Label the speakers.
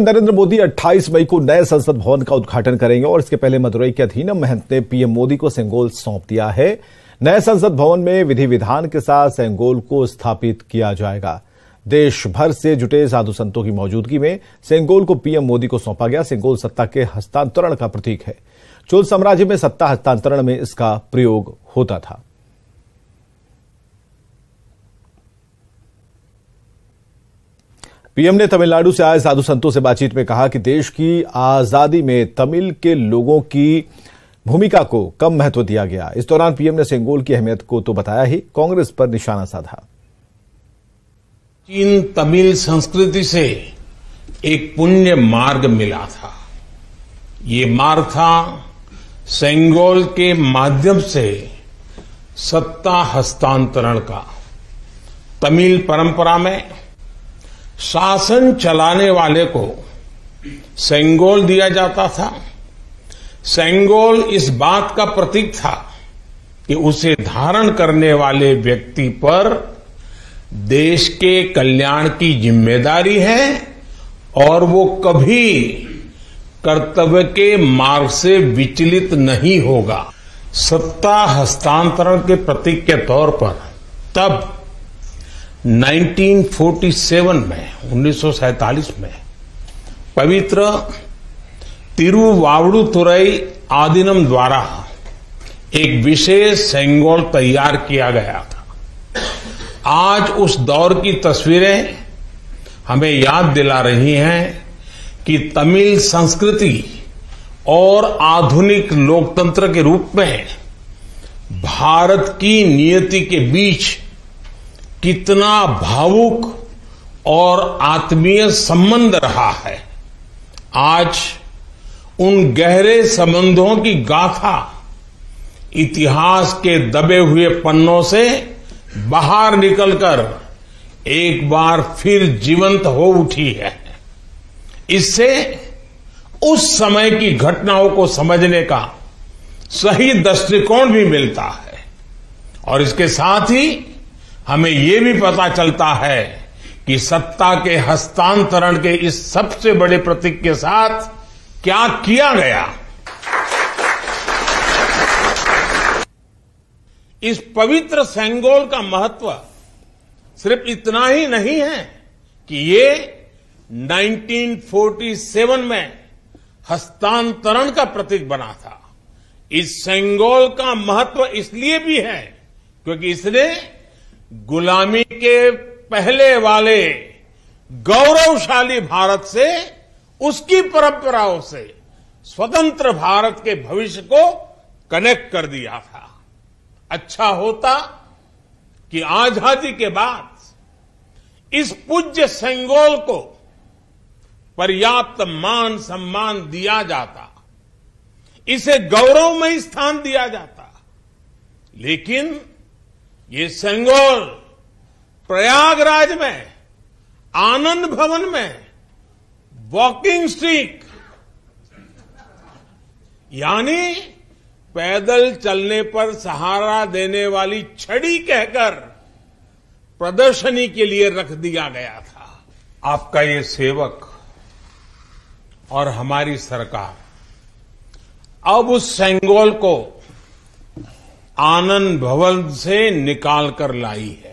Speaker 1: नरेंद्र मोदी 28 मई को नए संसद भवन का उद्घाटन करेंगे और इसके पहले मदुरई के अधीनम महंत ने पीएम मोदी को सेंगोल सौंप दिया है। नए संसद भवन में विधि विधान के साथ सेंगोल को स्थापित किया जाएगा। देश भर से जुटे साधु संतों की मौजूदगी में सेंगोल को पीएम मोदी को सौंपा गया। सेंगोल सत्ता के हस्तांतरण का प्रतीक है। चोल साम्राज्य में सत्ता हस्तांतरण में इसका प्रयोग होता था। पीएम ने तमिलनाडु से आए साधु संतों से बातचीत में कहा कि देश की आज़ादी में तमिल के लोगों की भूमिका को कम महत्व दिया गया। इस दौरान पीएम ने सेंगोल की अहमियत को तो बताया ही, कांग्रेस पर निशाना साधा।
Speaker 2: चीन तमिल संस्कृति से एक पुण्य मार्ग मिला था। ये मार्ग था सेंगोल के माध्यम से सत्ता हस्तांतरण का। तमिल परंपरा में शासन चलाने वाले को सेंगोल दिया जाता था। सेंगोल इस बात का प्रतीक था कि उसे धारण करने वाले व्यक्ति पर देश के कल्याण की ज़िम्मेदारी है और वो कभी कर्तव्य के मार्ग से विचलित नहीं होगा। सत्ता हस्तांतरण के प्रतीक के तौर पर तब 1947 में, उन्नीस सौ सैंतालीस में, पवित्र तिरुवावड़ुतुरई आदिनम द्वारा एक विशेष सेंगोल तैयार किया गया था। आज उस दौर की तस्वीरें हमें याद दिला रही हैं कि तमिल संस्कृति और आधुनिक लोकतंत्र के रूप में भारत की नियति के बीच कितना भावुक और आत्मीय संबंध रहा है। आज उन गहरे संबंधों की गाथा इतिहास के दबे हुए पन्नों से बाहर निकलकर एक बार फिर जीवंत हो उठी है। इससे उस समय की घटनाओं को समझने का सही दृष्टिकोण भी मिलता है। और इसके साथ ही हमें ये भी पता चलता है कि सत्ता के हस्तांतरण के इस सबसे बड़े प्रतीक के साथ क्या किया गया? इस पवित्र सेंगोल का महत्व सिर्फ़ इतना ही नहीं है कि ये 1947 में हस्तांतरण का प्रतीक बना था। इस सेंगोल का महत्व इसलिए भी है क्योंकि इसने गुलामी के पहले वाले गौरवशाली भारत से, उसकी परंपराओं से स्वतंत्र भारत के भविष्य को कनेक्ट कर दिया था। अच्छा होता कि आज़ादी के बाद इस पूज्य संगोल को पर्याप्त मान सम्मान दिया जाता, इसे गौरवमय स्थान दिया जाता। लेकिन ये सेंगोल प्रयागराज में, आनंद भवन में, वॉकिंग स्टिक यानी पैदल चलने पर सहारा देने वाली छड़ी कहकर प्रदर्शनी के लिए रख दिया गया था। आपका ये सेवक और हमारी सरकार, अब उस सेंगोल को आनंद भवन से निकाल कर लाई है।